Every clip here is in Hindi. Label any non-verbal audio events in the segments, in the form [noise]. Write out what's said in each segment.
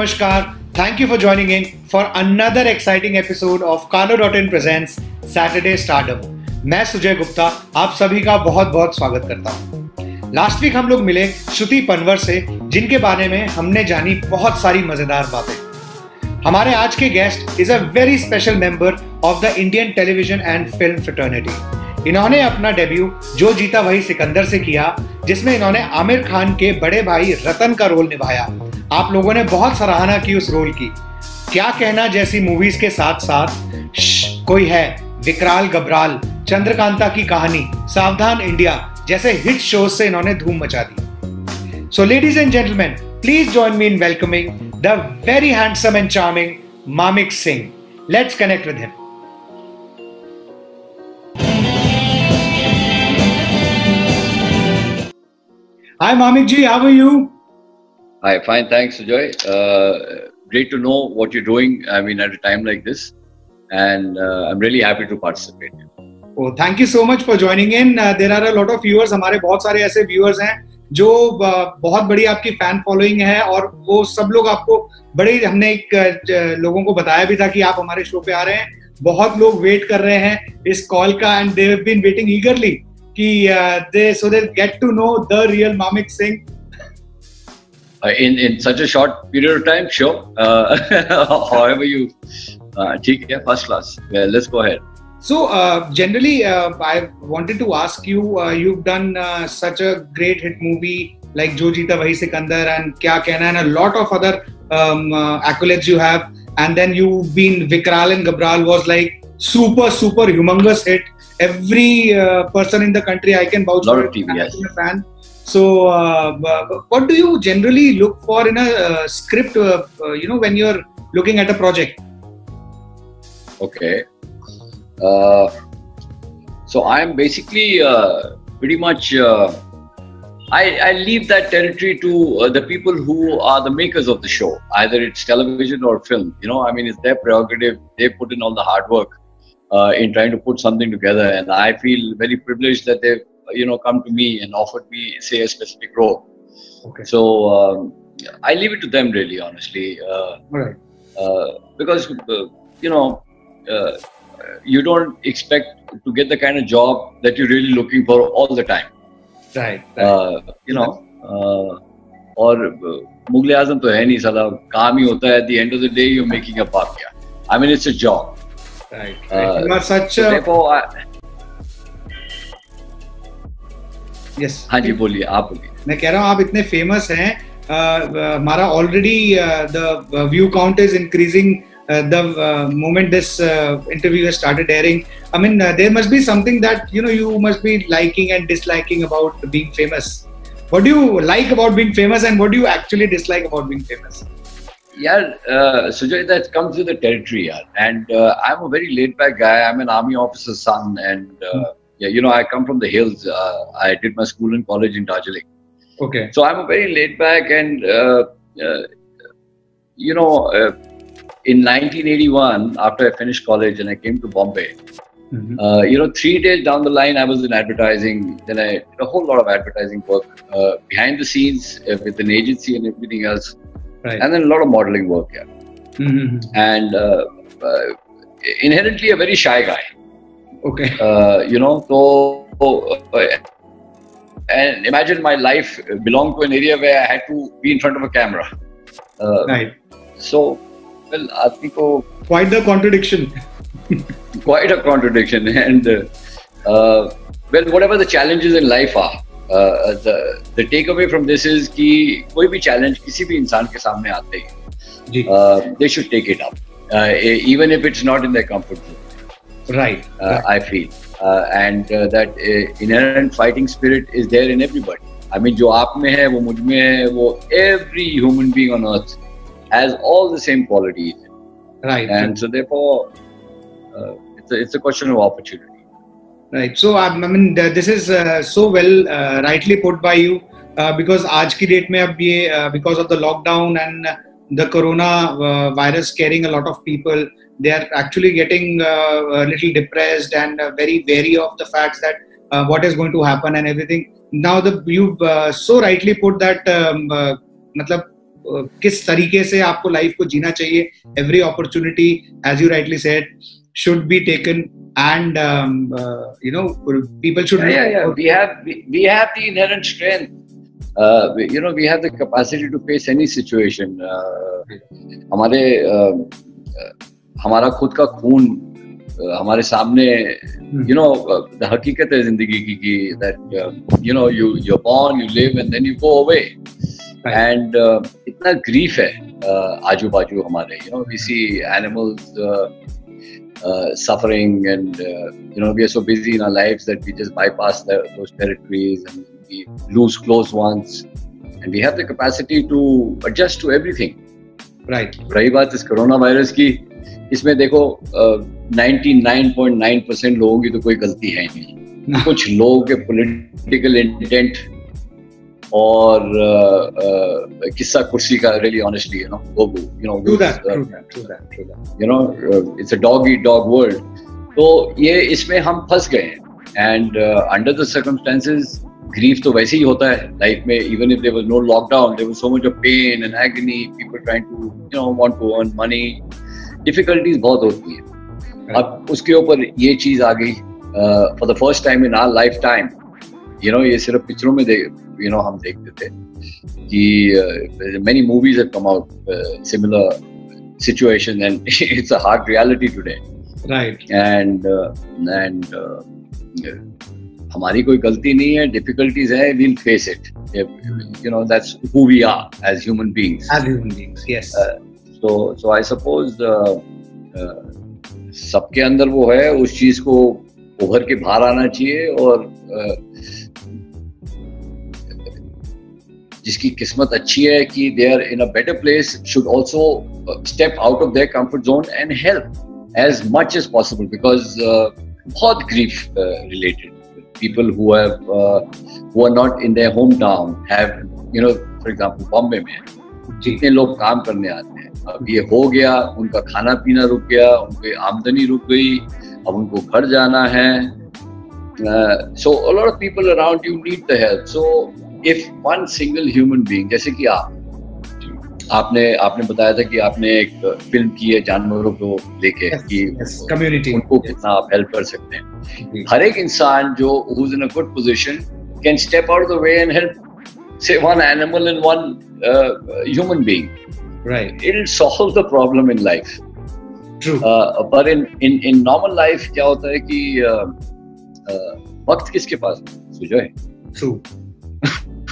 Namaskar. Thank you for joining in for another exciting episode of Kano.in presents Saturday Stardom. मैं सुजय गुप्ता, आप सभी का बहुत बहुत स्वागत करता हूँ। लास्ट वीक हम लोग मिले श्रुति पनवर से, जिनके बारे में हमने जानी बहुत सारी मज़ेदार बातें। हमारे आज के guest is a very special member of the Indian television and film fraternity इन्होंने अपना डेब्यू जो जीता वही सिकंदर से किया, जिसमें इन्होंने आमिर खान के बड़े भाई रतन का रोल निभाया। आप लोगों ने बहुत सराहना की उस रोल की। क्या कहना जैसी मूवीज़ के साथ साथ कोई है? विकराल गबराल, चंद्रकांता की कहानी, सावधान इंडिया, जैसे हिट शोज़ से इन्होंने धूम मचा दी। So ladies and gentleman please join me in welcoming the very handsome and charming Mamik Singh let's connect with him Hi Mamik ji, how are you? Hi, fine, thanks, Joy. Uh, great to know what you're doing. I mean, at a time like this, and uh, I'm really happy to participate. Oh, thank you so much for joining in. Uh, there are a lot of viewers. हमारे बहुत सारे ऐसे viewers हैं जो बहुत बड़ी आपकी फ़ैन फॉलोइंग है और वो सब लोग आपको बड़े हमने एक लोगों को बताया भी था कि आप हमारे शो पे आ रहे हैं बहुत लोग वेट कर रहे हैं इस कॉल का and they have been waiting eagerly ki, uh, they so they get to know the real Mamik Singh. Uh, in such a short period of time, sure. Uh, [laughs] however, you, uh, hai, first class. Let's go ahead. So generally, I wanted to ask you. you've done such a great hit movie like Jo Jeeta Wahi Sikandar and Kya Kehna and a lot of other um, accolades you have. And then you've been Vikral and Gabral was like super super humongous hit every uh, person in the country i can vouch lot for of TV, yes. A fan so, uh, what do you generally look for in a uh, script? Uh, you know, when you're looking at a project. Okay. so I'm basically pretty much. I, I leave that territory to the people who are the makers of the show. Either it's television or film. You know, I mean, it's their prerogative. They put in all the hard work in trying to put something together, and I feel very privileged that they've you know come to me and offered me say a specific role okay so um, i leave it to them really honestly uh, right. uh, because uh, you know uh, you don't expect to get the kind of job that you're really looking for all the time right, right. Uh, you know और मुगल आजम तो है नहीं साला काम ही होता है at the end of the day you making a Papiya I mean it's a job right, right. you are such a therefore I, yes हाँ जी बोलिए आप बोलिए मैं कह रहा हूँ आप इतने फेमस हैं हमारा already the view count is increasing the uh, moment this uh, interview has started airing i mean uh, there must be something that you know you must be liking and disliking about being famous what do you like about being famous and what do you actually dislike about being famous yeah uh, Sujay, that comes with the territory yeah. and uh, i'm a very laid back guy i'm an army officer's son and uh, yeah, you know, I come from the hills. Uh, I did my school and college in Darjeeling. Okay. So I'm a very laid back and, uh, uh, you know, in 1981, after I finished college and I came to Bombay, mm-hmm. you know, three days down the line, I was in advertising. Then I did a whole lot of advertising work behind the scenes with an agency and everything else. Right. And then a lot of modeling work, yeah. Mm-hmm. And inherently a very shy guy. Okay. Uh, you know, so uh, and imagine my life belonged to an area where I had to be in front of a camera. Uh, right. So, well, I think quite the contradiction. [laughs] quite a contradiction, and well, whatever the challenges in life are. The takeaway from this is कि कोई भी चैलेंज किसी भी इंसान के सामने आते हैं they should take it up even if it's not in their comfort zone right I feel and that inherent fighting spirit is there in everybody I mean जो आप में है वो मुझमें है वो every human being on earth has all the same quality right and so देखो it's a question of opportunity Right. So I mean, this is uh, so well uh, rightly put by you uh, because आज की डेट में अब ये uh, because of the lockdown and the corona uh, virus scaring a lot of people, they are actually getting uh, a little depressed and uh, very wary of the facts that uh, what is going to happen and everything. Now the you've uh, so rightly put that um, uh, मतलब uh, किस तरीके से आपको लाइफ को जीना चाहिए every opportunity as you rightly said should be taken and um, uh, you know people should Yeah, yeah, yeah. We have we, we have the inherent strength. Uh, we, you know, we have the capacity to face any situation. Uh, हमारे uh, uh, हमारा खुद का खून uh, हमारे सामने you know uh, हकीकत है ज़िंदगी की कि that uh, you know you you're born you live and then you go away Right. uh, इतना grief है uh, आजू बाजू हमारे you know we see animals uh, uh, suffering and uh, you know we are so busy in our lives that we just bypass the, those territories and we lose close ones and we have the capacity to adjust to everything right रही बात इस कोरोना वायरस की इसमें देखो uh, 99.9 परसेंट लोगों की तो कोई गलती है ही नहीं कुछ [laughs] लोगों के पॉलिटिकल इंटेंट और uh, uh, Kissa Kursi Ka really honestly you know वो you know true that true that true that true that. you know uh, it's a dog eat dog world. तो ये इसमें हम फंस गए हैं। And under the circumstances grief तो वैसे ही होता है लाइफ में even if there was no lockdown there was so much of pain and agony people trying to you know want to earn money difficulties बहुत होती है। अब उसके ऊपर ये चीज़ आ गई for the first time in our life time you know ये सिर्फ़ पिक्चरों में यू नो हम देखते थे कि many movies have come out similar situation and [laughs] it's a hard reality today. Right. And uh, and uh, हमारी कोई गलती नहीं है डिफिकल्टीज है will face it you know that's who we are as human beings as human beings yes. So so I suppose सबके अंदर वो है उस चीज़ को उभर के बाहर आना चाहिए और uh, जिसकी किस्मत अच्छी है कि they are in a better place should also step out of their comfort zone and help as much as possible because बहुत grief related people who have uh, who are not in their hometown have you know for example Bombay में जितने लोग काम करने आते हैं। अब ये हो गया उनका खाना पीना रुक गया उनकी आमदनी रुक गई अब उनको घर जाना है। So a lot of people around you need the help. So if one single human being जैसे कि आप आपने आपने बताया था कि आपने एक फ़िल्म की है जानवरों को लेके कि कम्युनिटी उनको कितना आप हेल्प कर सकते हैं। हर एक इंसान जो who's in a good position can step out the way and help say one animal and one human being right it will solve the problem in life true पर इन इन इन नॉर्मल लाइफ क्या होता है कि uh, uh, वक्त किसके पास? सुझो है true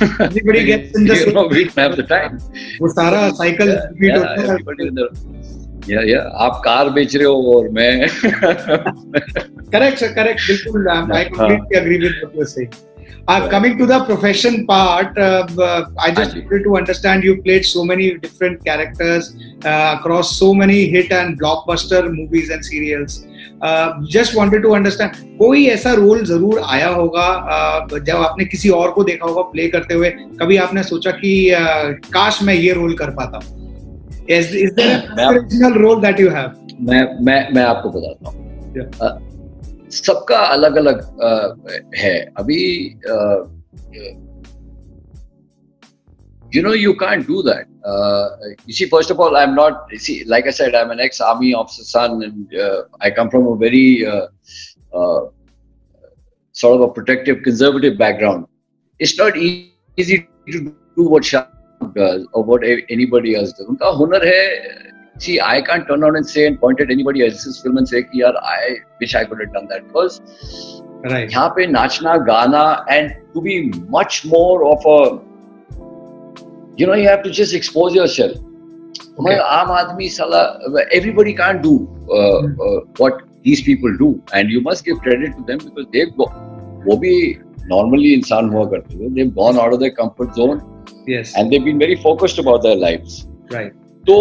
everybody gets in the you know we don't have the time वो सारा cycle yeah, होता है या yeah. आप कार बेच रहे हो और मैं करेक्ट sir correct बिल्कुल I completely agree with what you are you're uh, coming to the profession part uh, uh, I just हाँ wanted to understand you played so many different characters uh, across so many hit and blockbuster movies and serials uh, just wanted to understand कोई ऐसा रोल ज़रूर आया होगा uh, जब आपने किसी और को देखा होगा प्ले करते हुए कभी आपने सोचा कि uh, काश मैं ये रोल कर पाता हूँ is, is there an मैं- मैं मैं मैं आपको बताता हूँ. अ, सबका अलग अलग है अभी you know you can't do that uh, you see first of all i'm not you see like i said i'm an ex army officer son and uh, i come uh, uh, sort of a protective conservative background it's not e- easy to do what Shah does or what anybody else does उनका हुनर है see i can't turn around and say and point at anybody else's film and say कि यार i wish i could have done that because right यहाँ पे नाचना गाना and to be much more of a you know you have to just expose yourself Okay. okay. आम आदमी साला everybody can't do uh, uh, what these people do and you must give credit to them because they've go वो भी normally इंसान हुआ करते थे they've gone out of their comfort zone yes and they've been very focused about their lives right तो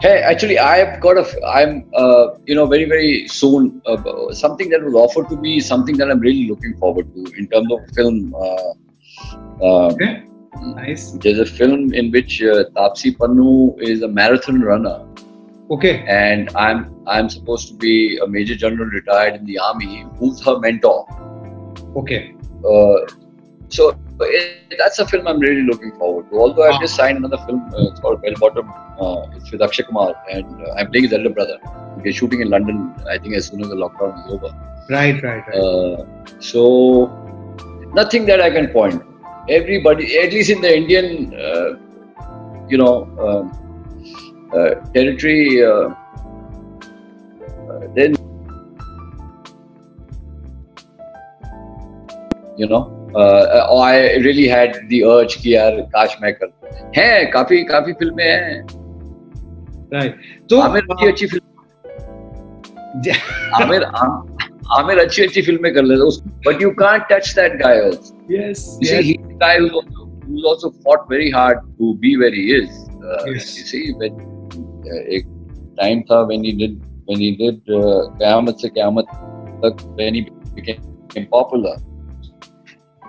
Hey, actually, I've got a. I'm, uh, you know, very, very soon. Uh, something that was offered to me, something that I'm really looking forward to in terms of film. Uh, uh, Okay. Nice. There's a film in which uh, Tapsi Pannu is a marathon runner, Okay. and I'm I'm supposed to be a major general retired in the army, who's her mentor. Okay. Uh, so it, that's a film I'm really looking forward to. Although I've just signed another film, uh, it's called Bell Bottom. Uh, it's with Akshay Kumar, and uh, I'm playing his elder brother. We're shooting in London. I think as soon as the lockdown is over. Right. Right. Right. Uh, so nothing that I can point. Everybody, at least in the Indian, uh, you know, um, uh, territory, uh, uh, then you know, uh, uh, I really had the urge कि यार काश मैं कर हैं काफ़ी काफ़ी फ़िल्में हैं right. तो आमिर की अच्छी फ़िल्म आमिर आम- आमिर अच्छी अच्छी फ़िल्में कर लेता है but you can't touch that guy also the guy who's also, who's also fought very hard to be where he is. Uh, Yes. You see, when uh, एक time था when he did when he did uh, क़यामत से क़यामत तक when he became popular,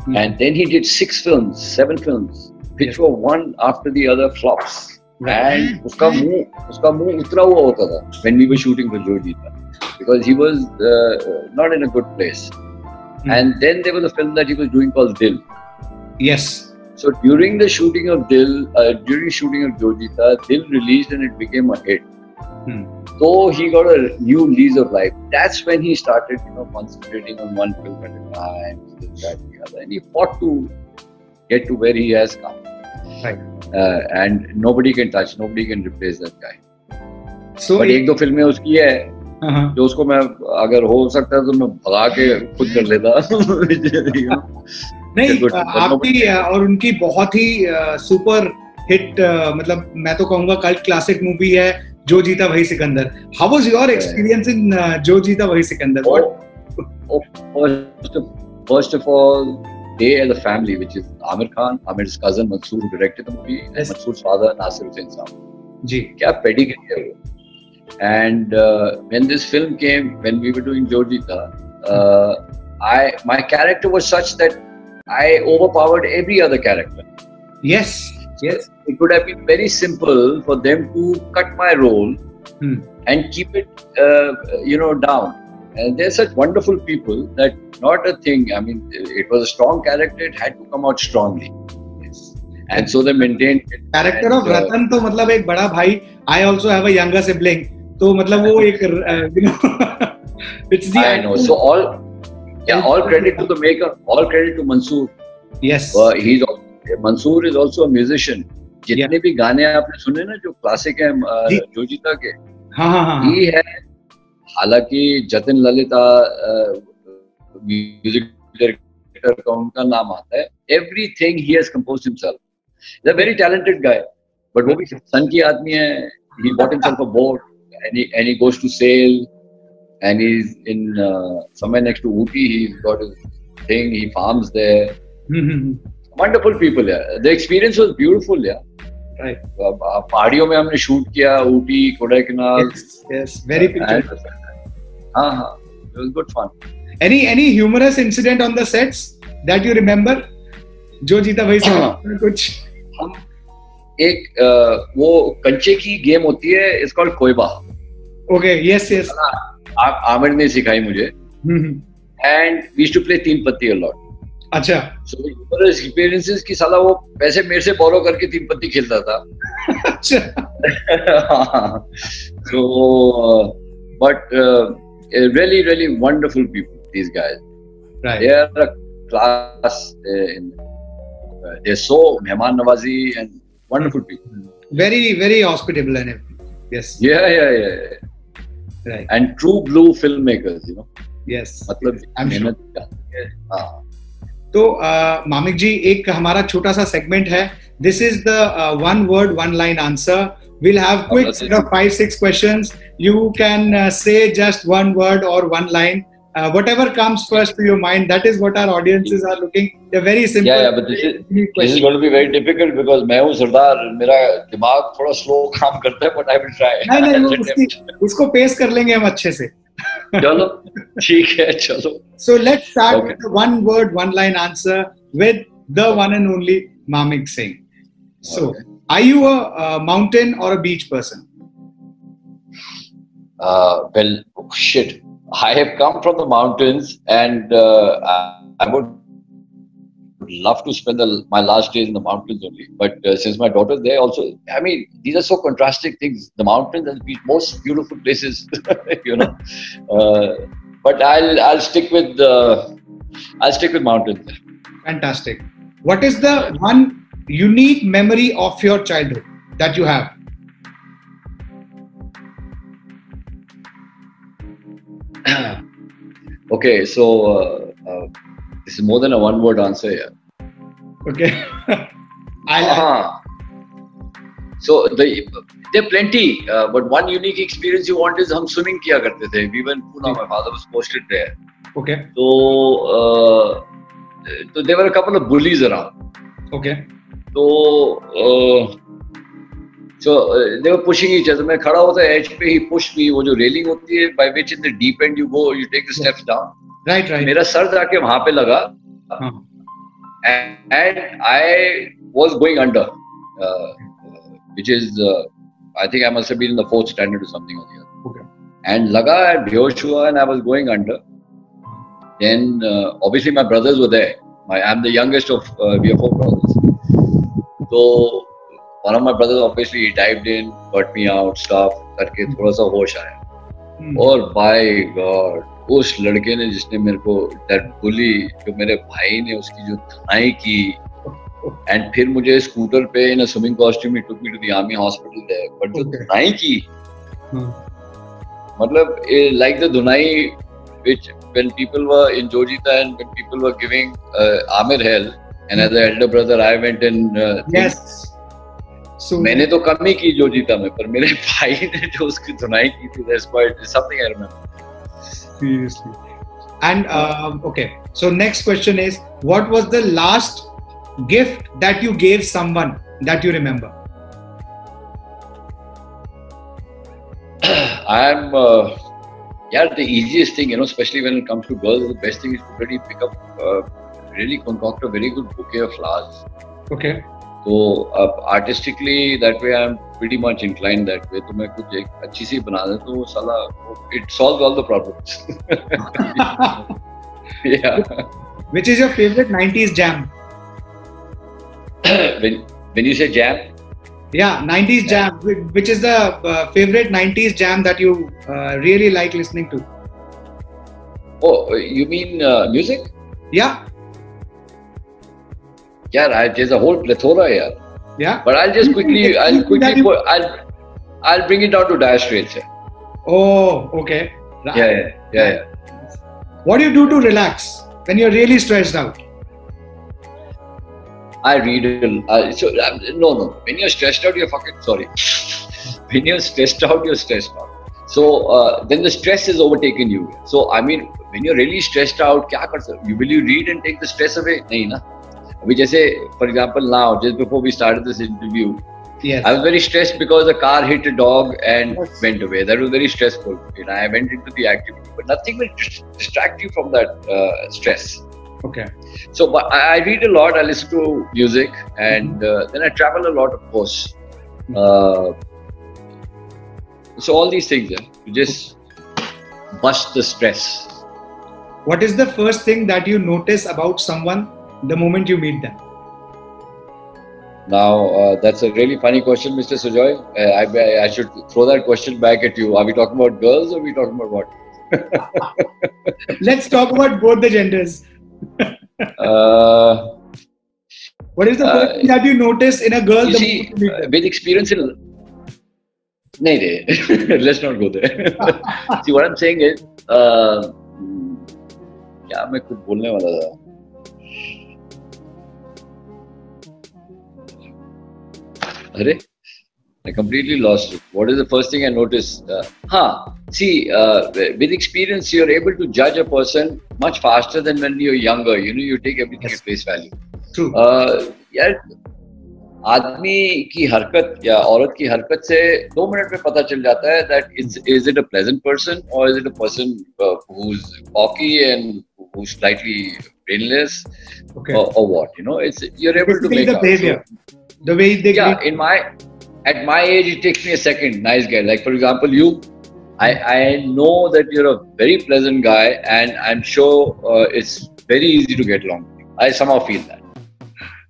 Hmm. and then he did six films, seven films, which Yes. were one after the other flops. Right. And उसका मुंह उसका मुंह उतरा हुआ होता था when we were shooting for Joe Jita because he was uh, not in a good place. Hmm. And then there was a film that he was doing called Dil. Yes. So during the shooting of Dil, uh, during shooting of Jojita, Dil released and it became a hit. Hmm. So he got a new lease of life. That's when he started, you know, concentrating on one film at a time, this, that, the other, and he fought to get to where he has come. Right. Uh, and nobody can touch, nobody can replace that guy. So But एक दो फ़िल्में उसकी है uh-huh. जो उसको मैं अगर हो सकता है तो मैं भगा के खुद कर लेता नहीं आपकी और उनकी बहुत ही सुपर हिट मतलब मैं तो कहूँगा कल्ट क्लासिक मूवी है Jo Jeeta Wahi Sikandar how was your experience in Jo Jeeta Wahi Sikandar Oh, oh, first, first of all, they as a family, which is Amir Khan, Amir's cousin Mansoor, who directed the movie, Yes. Mansoor's father Nasir Hussain Saab. Ji क्या pedigree है वो? And uh, when this film came, when we were doing Jojita, uh, I my character was such that I overpowered every other character. Yes Yes It would have been very simple for them to cut my role Hmm. and keep it, uh, you know, down. And they're such wonderful people that not a thing. I mean, it was a strong character. It had to come out strongly, and so they maintained it. Character of And, uh, Ratan तो मतलब एक बड़ा भाई I also have a younger sibling तो मतलब वो एक you know [laughs] it's the I know. So all, yeah, all credit to the maker. All credit to Mansoor. Yes Uh, he's al- Is also a musician. जितने भी गाने आपने सुने ना जो क्लासिक है। जोजिता के हाँ हाँ हाँ ही। है। हालाँकि जतिन ललिता म्यूज़िक डायरेक्टर का उनका नाम आता है। Everything he has composed himself is a very talented guy but वो भी सन की आदमी है। He bought himself a boat he and he goes to sail and he's in uh, somewhere next to Ooty he's got his thing he farms there. Wonderful people the experience was beautiful पहाड़ियों में हमने शूट किया ऊटी कोडाइकनाल जो जीता भाई से कुछ हम एक uh, वो कंचे की गेम होती है is called Coiba okay yes yes आप आमिर ने सिखाई मुझे। And we to play teen patti a lot अच्छा सो एक्सपीरियंसेस की साला वो पैसे मेरे से बोरो करके तीन पत्ती खेलता था अच्छा uh, but uh, really really wonderful people these guys right class uh, in uh, they're so mehman nawazi and wonderful people very very hospitable and everything yes yeah yeah yeah, yeah. right and true blue filmmakers you know yes मतलब. मेहनत का हाँ तो uh, मामिक जी एक हमारा छोटा सा सेगमेंट है this is the one word one line answer we'll have quick set of five six questions you can uh, say just one word or one line uh, whatever comes first to your mind, that is what our audiences are looking. They're very simple. Yeah, yeah, but this is this is going to be very difficult because मैं हूँ सरदार मेरा दिमाग थोड़ा slow काम करता है but I will try. नहीं नहीं उसकी, उसको पेश कर लेंगे हम अच्छे से. चलो ठीक है चलो. So let's start okay. with the one word one line answer with the one and only Mamik Singh. So, okay. are you a, a mountain or a beach person? Uh, well, shit. I have come from the mountains, and uh, I, would love to spend the, my last days in the mountains only. But uh, since my daughter's there, also, I mean, these are so contrasting things. The mountains and the most beautiful places, [laughs] you know. Uh, but I'll I'll stick with uh, I'll stick with mountains. Fantastic. What is the one unique memory of your childhood that you have? [clears throat] okay, so uh, uh, this is more than a one word answer here. Okay. I like uh-huh. So the there are plenty, uh, but one unique experience you want is हम swimming किया करते थे. We were in Pune. My father was posted there. Okay. So, uh, so there were a couple of bullies around. Okay. So, uh, so uh, they were pushing each other. मैं खड़ा होता एज पे ही push me वो जो railing होती है by which in the deep end you go you take the steps down. Right right. मेरा सर जाके वहाँ पे लगा. हाँ. And, and I was going under, uh, which is uh, I think I must have been in the fourth standard or something or the other. Okay. And laga behosh hua and I was going under. Then uh, obviously my brothers were there. My I'm the youngest of uh, we are four brothers. So one of my brothers obviously he dived in, got me out, stuff करके थोड़ा सा होश आया और बाय गॉड उस लड़के ने जिसने मेरे को डेट बोली जो मेरे भाई ने उसकी जो धुनाई की एंड फिर मुझे स्कूटर पे in swimming costume he took to the hospital they but जो धुनाई की hmm. मतलब लाइक द धुनाई which when people were in Jo Jeeta and when people were giving Aamir hell and as elder brother I went in So, मैंने तो कम ही की जो जीता में पर मेरे [laughs] भाई ने जो उसकी धुनाई की थी something I remember seriously. And uh, okay. So next question is what was the last gift that you gave someone that you remember? [clears throat] I'm uh, yeah the easiest thing you know especially when it comes to girls the best thing is to really pick up uh, really concoct a very good bouquet of flowers. Okay तो artistically that way I am pretty much incline that way तो मैं कुछ एक अच्छी सी बना दे तो साला it solve all the problems yeah which is your favorite 90s jam when when you say jam yeah 90s yeah. jam which is the uh, favorite 90s jam that you uh, really like listening to oh you mean uh, music yeah yeah, I, there's a whole plethora here. Yeah. But I'll just quickly, I'll quickly put, I'll, I'll bring it down to Dire Straits. Here. Oh, okay. Right. Yeah, yeah, yeah, yeah. What do you do to relax when you're really stressed out? I read. Uh, so uh, no, no. When you're stressed out, you're fucking sorry. [laughs] when you're stressed out, you're stressed out. So uh, then the stress is overtaken you. So I mean, when you're really stressed out, क्या कर सकते? Will you read and take the stress away? नहीं ना. I say, for example, now, just before we started this interview, yes. I was very stressed because a car hit a dog and yes. went away. That was very stressful. You know, I went into the activity, but nothing will distract you from that uh, stress. Okay. So, but I, read a lot. I listen to music, and mm-hmm. uh, then I travel a lot, of course. Uh, so all these things, yeah, just bust the stress. What is the first thing that you notice about someone the moment you meet them? Now, uh, that's a really funny question, Mr. Sujoy. Uh, I, I, should throw that question back at you. Are we talking about girls or are we talking about what? [laughs] Let's talk about both the genders. [laughs] uh, what is the uh, first thing that you notice in a girl? You see, uh, with experience in. No, let's [laughs] not go there. see, what I'm saying is, uh, क्या मैं कुछ बोलने वाला था अरे I completely lost it. What is the first thing I noticed? Uh, huh. See, uh, with experience, you're able to judge a person much faster than when you're younger. You know, you take everything yes. at face value. True. Uh, yeah, आदमी की हरकत या औरत की हरकत से दो मिनट में पता चल जाता है that is is it a pleasant person और is it a person who is cocky and who slightly brainless okay. or, or what you know it's you're able Basically to make the behavior so, the way they yeah in my at my age it takes me a second nice guy like for example you I, I know that you're a very pleasant guy and I'm sure uh, it's very easy to get along I somehow feel that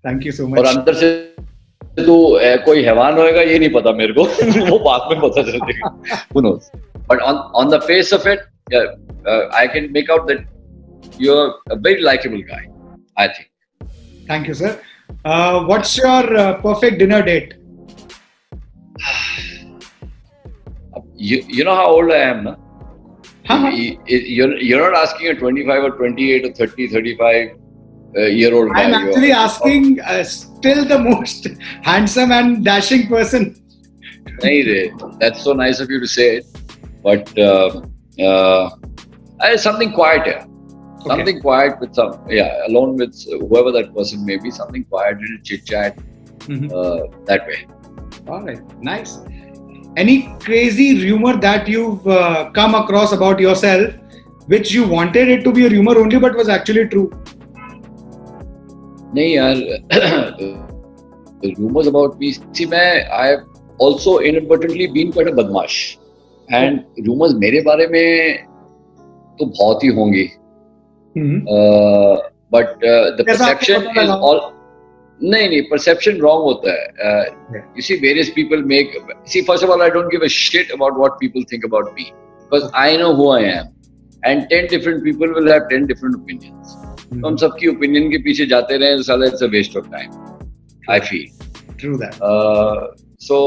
thank you so much और अंदर से तो कोई हैवान होएगा ये नहीं पता मेरे को [laughs] वो बाद में पता चलेगा who knows but on on the face of it yeah, uh, I can make out that you're a very likable guy I think thank you sir uh, what's your uh, perfect dinner date you, you know how old I am na? Uh-huh. You're, you're not asking a 25 or 28 or 30 35 uh, year old guy. I'm actually asking uh, still the most [laughs] handsome and dashing person. That's so nice of you to say it. But uh, uh, something quiet here. Okay. Something quiet with some, yeah, alone with whoever that person may be, something quiet, little chit chat, mm-hmm. uh, that way. All right, nice. Any crazy rumor that you've uh, come across about yourself, which you wanted it to be a rumor only, but was actually true? नहीं यार [coughs] rumors about me see मैं I have also inadvertently been quite a बदमाश and rumors मेरे बारे में तो बहुत ही होंगी but the perception is all नहीं नहीं परसेप्शन रॉन्ग होता है। You see various people make see first of all I don't give a shit about what people think about me because I know who I am and 10 different people will have 10 different opinions तो हम सबकी ओपिनियन के पीछे जाते रहे तो साला it's a waste of time I feel true that so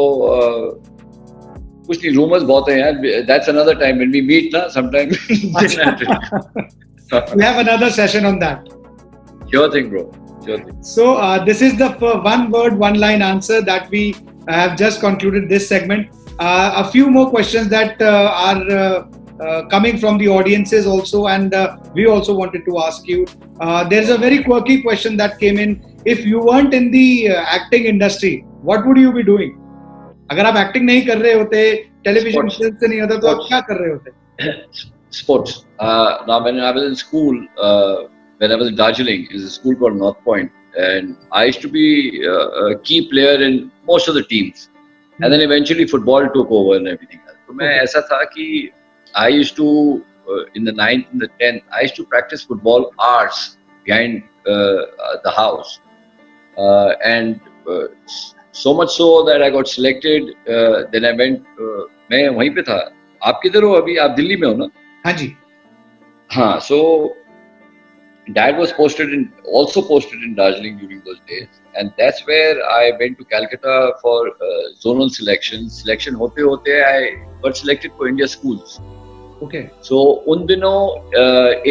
कुछ नहीं रूमर्स बहुत हैं यार। That's another time when we meet ना some time [laughs] [laughs] [laughs] we have another session on that sure thing bro sure thing so uh, this is the one word one line answer that we have just concluded this segment uh, a few more questions that uh, are uh, uh, coming from the audiences also, and uh, we also wanted to ask you. Uh, there's a very quirky question that came in. If you weren't in the acting industry, what would you be doing? अगर आप एक्टिंग नहीं कर रहे होते टेलीविजन से नहीं होता तो आप क्या कर रहे होते [laughs] sports uh, now when i was in school uh, when i was in darjeeling is a school called north point and i used to be uh, a key player in most of the teams and then eventually football took over and everything तो मैं ऐसा था कि I used to, uh, in the ninth and the tenth, I used to practice football hours behind uh, uh the house. Uh, and uh, so much so that I got selected. then I went, मैं वहीं पे था आप किधर हो अभी आप दिल्ली में हो ना हाँ जी। हाँ so dad was posted in also posted in Darjeeling during those days and that's where I went to Calcutta for zonal selection selection होते होते I but selected for India school okay so उन दिनों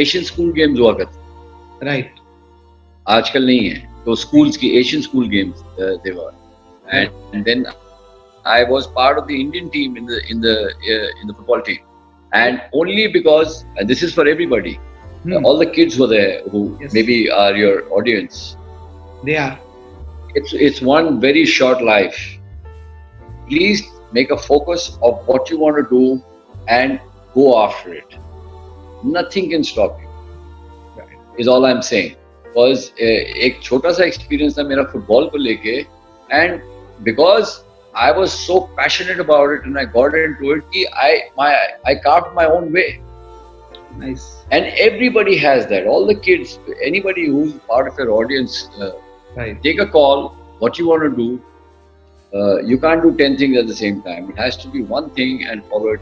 एशियन स्कूल गेम्स हुआ करते राइट आजकल नहीं है। तो स्कूल्स की Asian school games there and then I was part of the Indian team in the in the in the football team and only because and this is for everybody. Hmm. Uh, all the kids were there who yes. maybe are your audience. They are. It's it's one very short life. Please make a focus of what you want to do, and go after it. Nothing can stop you. Right. Is all I'm saying. Because uh, एक छोटा सा experience था मेरा football को लेके and because I was so passionate about it and I got into it I my I carved my own way. Nice. And everybody has that. All the kids, anybody who's part of your audience, uh, right. take a call. What you want to do. Uh, you can't do ten things at the same time. It has to be one thing and follow it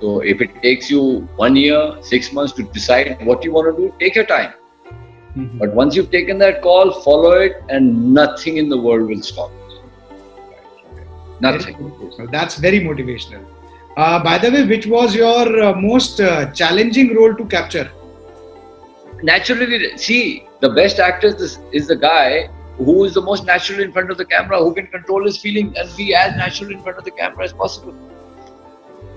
so if it takes you one year, six months to decide what you want to do, take your time. Mm-hmm. But once you've taken that call, follow it, and nothing in the world will stop. Nothing. Very That's very motivational. Uh, by the way, which was your uh, most uh, challenging role to capture? Naturally, see, the best actor is, is the guy who is the most natural in front of the camera, who can control his feeling and be as natural in front of the camera as possible.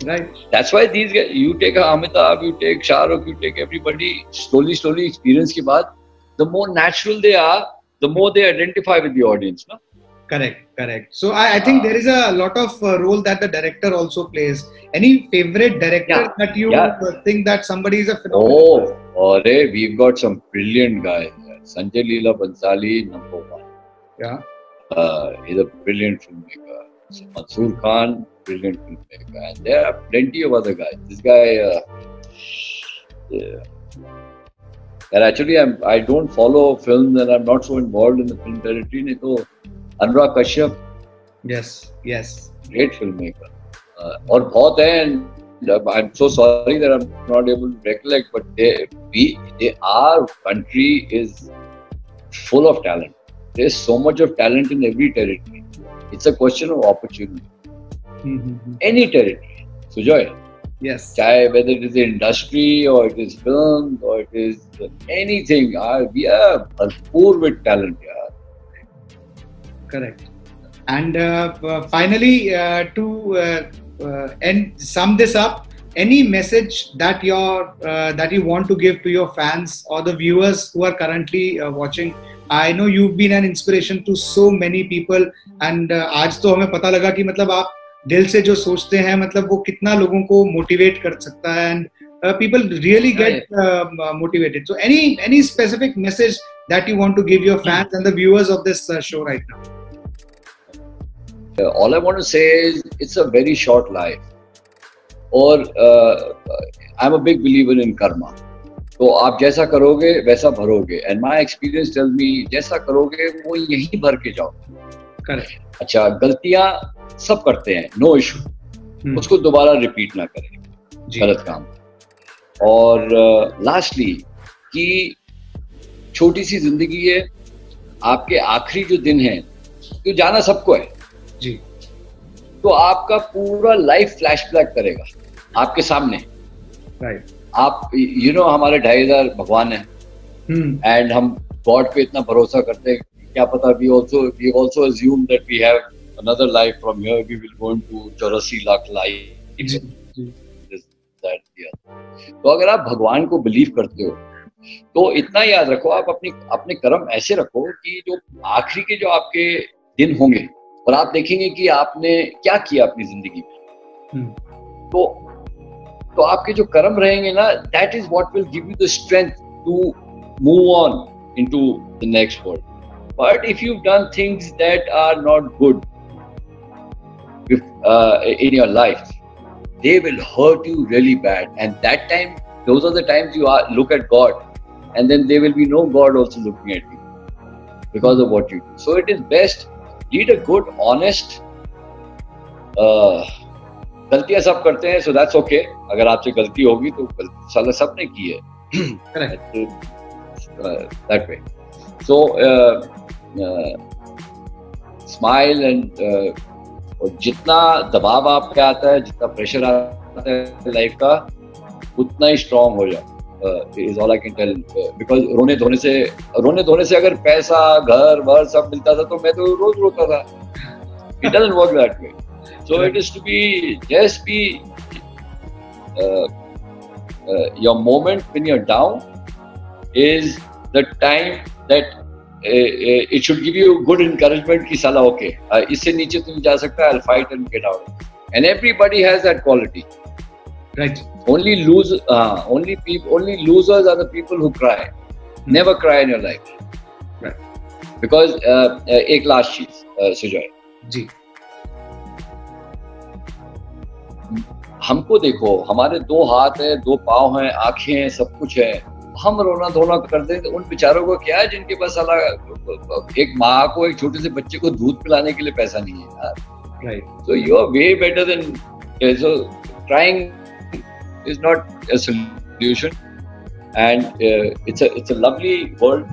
Right. That's why these guys, you take Amitabh, you take Shahrukh, you take everybody, slowly, slowly experience ke baad, the more natural they are, the more they identify with the audience. No? Correct, correct. So I, I think Uh, there is a lot of uh, role that the director also plays. Any favorite director Yeah, that you yeah. uh, think that somebody is a phenomenal? Oh, we've got some brilliant guys. Sanjay Leela Bansali, number one. Yeah. Uh, he's a brilliant filmmaker. So Khan, brilliant filmmaker. And there are plenty of other guys. This guy, uh, yeah. And actually, I'm, I don't follow films and I'm not so involved in the film territory. नहीं तो Anurag Kashyap, Yes, yes. great filmmaker. Uh, और बहुत हैं and I'm so sorry that I'm not able to recollect, but they, we, they, our country is full of talent. There's so much of talent in every territory. It's a question of opportunity. Mhm. Any territory. Sujoy, Yes. चाहे whether it is the industry or it is film or it is anything, uh, we are bharpoor with talent. Yeah. Correct. And uh, uh, finally, uh, to uh, uh, end, sum this up, any message that your uh, that you want to give to your fans or the viewers who are currently uh, watching? I know you've been an inspiration to so many people, and uh, आज तो हमें पता लगा कि मतलब आप दिल से जो सोचते हैं मतलब वो कितना लोगों को मोटिवेट कर सकता है and people really get uh, motivated. So any any specific message that you want to give your fans and the viewers of this uh, show right now? Uh, All I want to say is it's a very short life. और I am a big believer in karma. तो आप जैसा करोगे वैसा भरोगे and my experience tell me जैसा करोगे वो यही भर के जाओ Correct. अच्छा गलतियाँ सब करते हैं नो no इशू Hmm. उसको दोबारा रिपीट ना करें गलत काम और लास्टली कि छोटी सी ज़िंदगी है आपके आखिरी जो दिन है तो जाना सबको है. तो आपका पूरा लाइफ फ्लैशबैक करेगा आपके सामने Right. आप यू you नो know, हमारे ढाई हज़ार भगवान है एंड Hmm. हम गॉड पे इतना भरोसा करते हैं क्या पता we also we also assume that we have another life from here we will go into 84 lakh life. तो अगर आप भगवान को बिलीव करते हो तो इतना याद रखो आप अपनी अपने कर्म ऐसे रखो कि जो आखिरी के जो आपके दिन होंगे और आप देखेंगे कि आपने क्या किया अपनी ज़िंदगी में। हम्म। तो तो आपके जो कर्म रहेंगे ना that is what will give you the strength to move on in to the next world but if you done things that are not good in your life they will hurt you really bad and that time those are the times you look at God and then they will be no God also looking at you because of what you sow it is best a good honest uh, गलतियाँ सब करते हैं सो दैट्स ओके अगर आपसे गलती होगी तो गलती सबने की है. That way so smile and और जितना दबाव आप पे आता है जितना प्रेशर आता है लाइफ का उतना ही स्ट्रांग हो जाओ is all I can tell because रोने धोने से, रोने धोने से अगर पैसा, घर, वर सब मिलता था तो मैं तो रोज रोता था। It doesn't work that way so it is to be just be your moment in your down is the time that it should give you good encouragement की सलाह ओके इससे नीचे तुम जा सकता है I fight and get out and everybody has that quality Right. only lose uh, only people only losers are the people who cry Hmm. never cry in your life Right. because uh, uh, एक last चीज़ uh, सुजॉय जी. हमको देखो हमारे दो हाथ है दो पाँव हैं आँखें हैं सब कुछ है हम रोना धोना करते हैं तो उन बेचारों को क्या है जिनके पास साला एक माँ को एक छोटे से बच्चे को दूध पिलाने के लिए पैसा नहीं है यार. So you are way better than uh, so trying is not a solution, and uh, it's a it's a lovely world,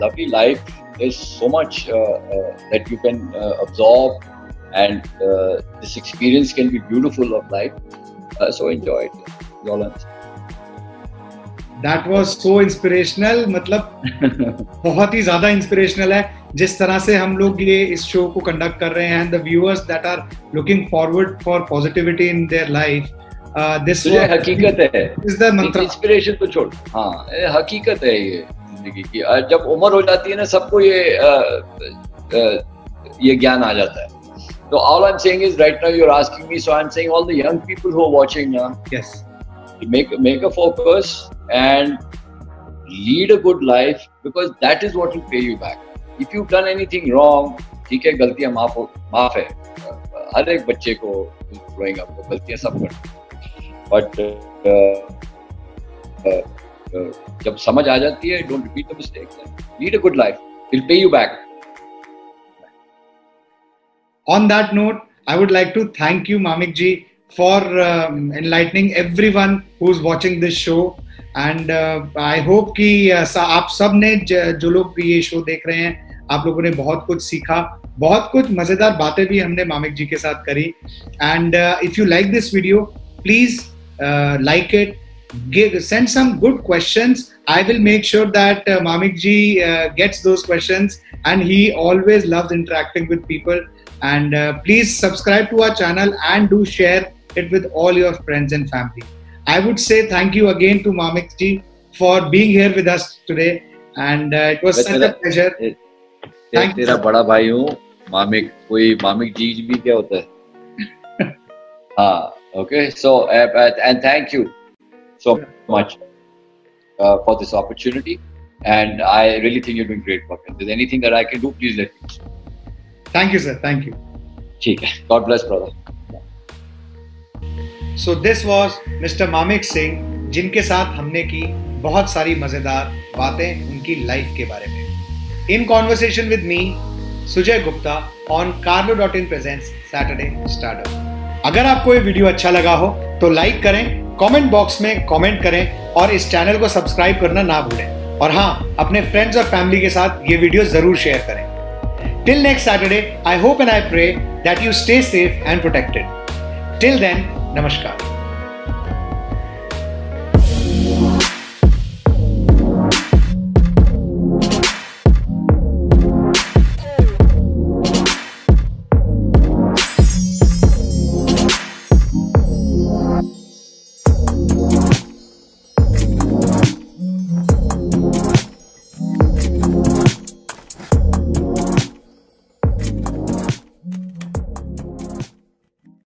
lovely life. There's so much uh, uh, that you can uh, absorb, and uh, this experience can be beautiful of life. Uh, so enjoy it, Roland. That was so inspirational. मतलब बहुत ही ज्यादा इंस्पिरेशनल है जिस तरह से हम लोग ये इस शो को कंडक्ट कर रहे हैं the viewers that are looking forward for positivity in their life This uh, हकीकत है। इज़ इंस्पिरेशन तो छोड़। हाँ हकीकत है ये ज़िंदगी की। जब उम्र हो जाती है ना सबको ये आ, ये ज्ञान आ जाता है। तो all I am saying is right now you are asking me so I am saying all the young people who are watching ना yes make make a focus and lead a good life because that is what will pay you back if you done any thing wrong ठीक है गलतियाँ माफ़ माफ़ है। हर एक बच्चे को ग्रोइंग अप गलतियाँ सब करती है बट जब समझ आ जाती है don't repeat the mistake lead a good life will pay you back on that note, I would like to thank you, Mamik ji, for um, enlightening everyone who's watching this show. And I hope कि uh, आप सबने जो लोग ये शो देख रहे हैं आप लोगों ने बहुत कुछ सीखा। बहुत कुछ मज़ेदार बातें भी हमने मामिक जी के साथ करी। And if you like this video please like it give send some good questions i will make sure that uh, mamik ji uh, gets those questions and he always loves interacting with people and uh, please subscribe to our channel and do share it with all your friends and family i would say thank you again to mamik ji for being here with us today and uh, it was such a pleasure thank तेरा बड़ा भाई हूँ मामिक कोई मामिक जी भी क्या होता है [laughs] हाँ okay so uh, and thank you so much uh, for this opportunity and I really think you're doing great work. If there's anything that I can do, please let me know. Thank you sir thank you ठीक है God bless brother so this was mister Mamik Singh जिनके साथ हमने की बहुत सारी मज़ेदार बातें उनकी लाइफ के बारे में in conversation with me Sujay Gupta on Karlo dot in presents Saturday startup अगर आपको ये वीडियो अच्छा लगा हो तो लाइक करें कमेंट बॉक्स में कमेंट करें और इस चैनल को सब्सक्राइब करना ना भूलें। और हाँ अपने फ्रेंड्स और फैमिली के साथ ये वीडियो ज़रूर शेयर करें। Till next Saturday I hope and I pray that you stay safe and protected till then Namaskar.